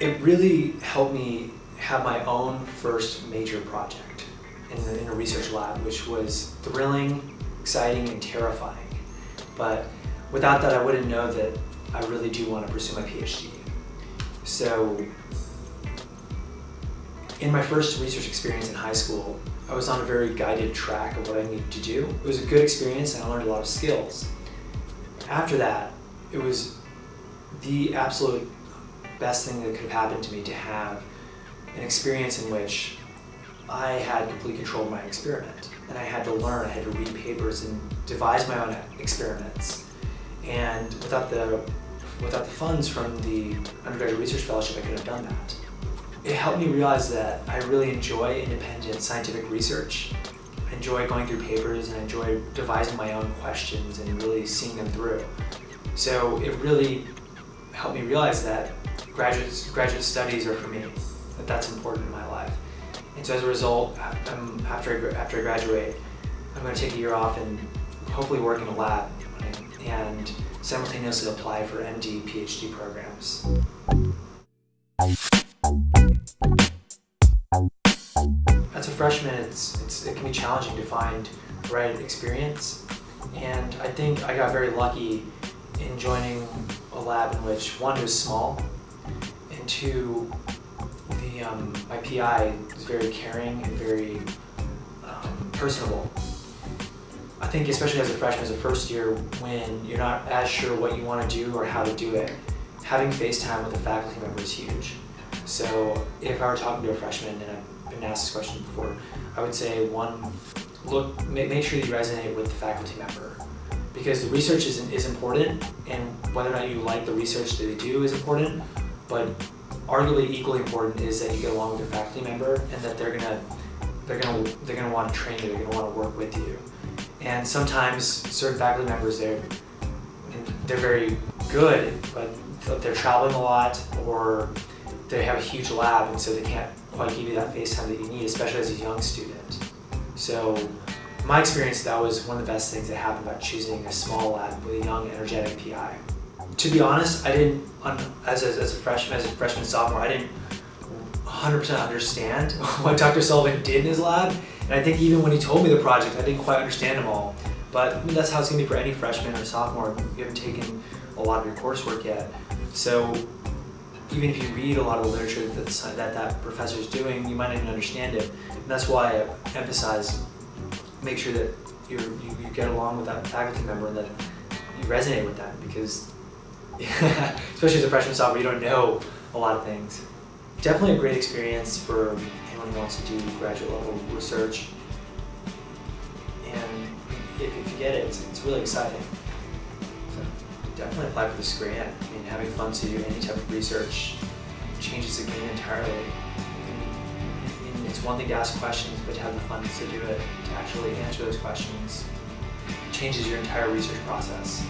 it really helped me have my own first major project in, the, in a research lab, which was thrilling, exciting, and terrifying. But without that, I wouldn't know that I really do want to pursue my PhD. So in my first research experience in high school, I was on a very guided track of what I needed to do. It was a good experience and I learned a lot of skills. After that, it was the absolute best thing that could have happened to me to have an experience in which I had complete control of my experiment. And I had to learn, I had to read papers and devise my own experiments. And without the, without the funds from the undergraduate research fellowship, I couldn't have done that. It helped me realize that I really enjoy independent scientific research. I enjoy going through papers and I enjoy devising my own questions and really seeing them through. So it really helped me realize that graduate, graduate studies are for me, that that's important in my life. And so as a result, I'm, after, I, after I graduate, I'm going to take a year off and hopefully work in a lab and simultaneously apply for MD, PhD programs. As a freshman, it's, it's, it can be challenging to find the right experience. And I think I got very lucky in joining a lab in which one was small, and two, the um, my PI was very caring and very um, personable. I think especially as a freshman, as a first year, when you're not as sure what you want to do or how to do it, having FaceTime with a faculty member is huge. So if I were talking to a freshman, and I've been asked this question before, I would say one, look, make sure you resonate with the faculty member because the research is, is important and whether or not you like the research that they do is important, but arguably equally important is that you get along with your faculty member and that they're gonna they're gonna they're gonna want to train you, they're gonna want to work with you. And sometimes certain faculty members they're they're very good, but they're traveling a lot or they have a huge lab and so they can't quite give you that face time that you need, especially as a young student. So my experience, that was one of the best things that happened about choosing a small lab with a young, energetic PI. To be honest, I didn't, as a, as a freshman, as a freshman sophomore, I didn't 100% understand what Dr. Sullivan did in his lab. And I think even when he told me the project, I didn't quite understand them all. But I mean, that's how it's gonna be for any freshman or sophomore. You haven't taken a lot of your coursework yet. So even if you read a lot of the literature that that, professor is doing, you might not even understand it. And that's why I emphasize make sure that you you, get along with that faculty member and that you resonate with them because especially as a freshman sophomore, you don't know a lot of things. Definitely a great experience for anyone who wants to do graduate level research. And if, if you get it, it's, it's really exciting. So definitely apply for this grant. I mean, having fun to do any type of research changes the game entirely it's one thing to ask questions, but to have the fun to do it, to actually answer those questions, changes your entire research process.